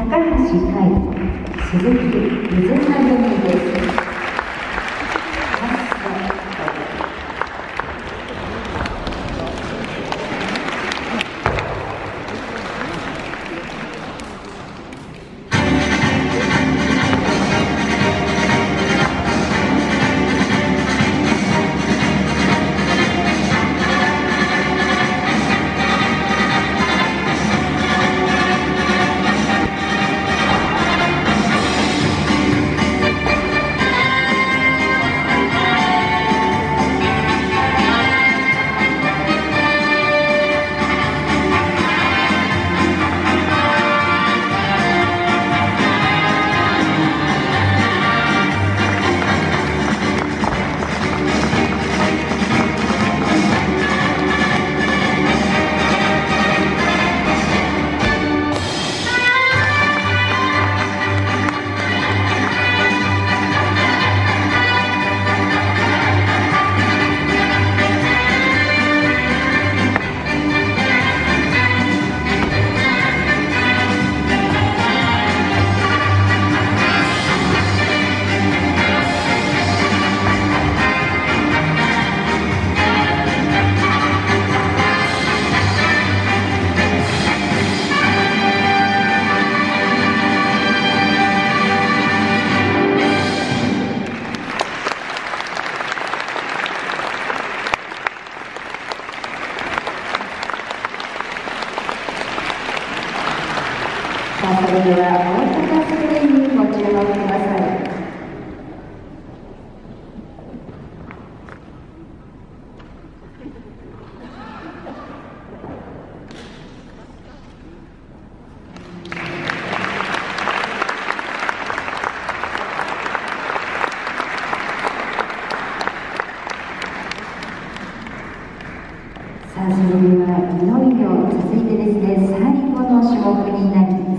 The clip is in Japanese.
高橋海鈴木水原組ですさあそれでは大阪スクリーンにご注目ください。さあそれではいよいよ続いてですね最後の種目になります。